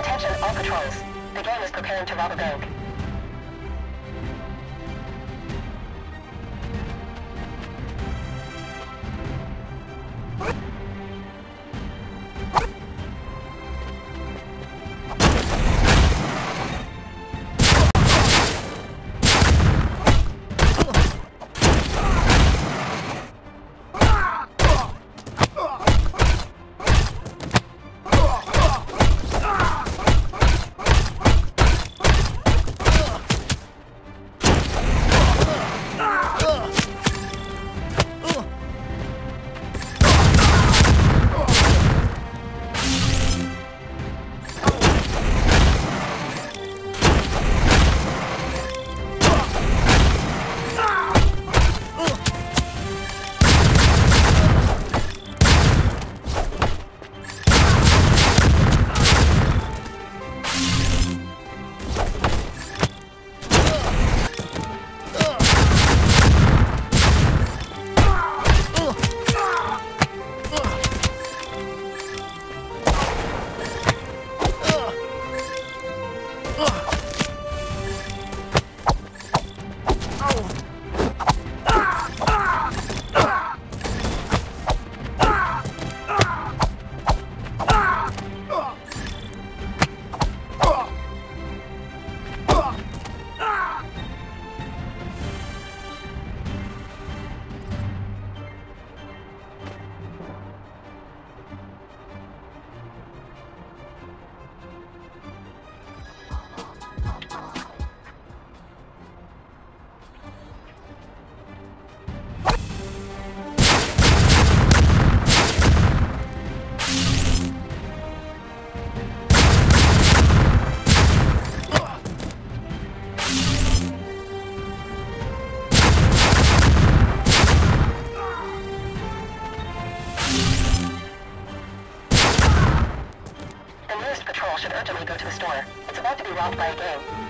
Attention all patrols. The gang is preparing to rob a bank. Should urgently go to the store. It's about to be robbed by a gang.